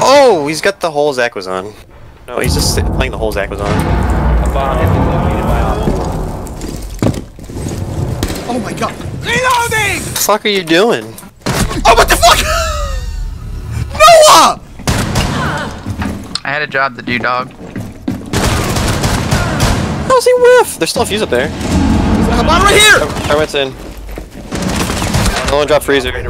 Oh, he's got the whole Zach was on. No, he's just playing the whole Zach was on. A bomb has been located by. Oh my god. Reloading! What the fuck are you doing? Oh, what the fuck? Noah! I had a job to do, dog. How's he whiff? There's still a fuse up there. Come on, right here! I went in. No one drop freezer.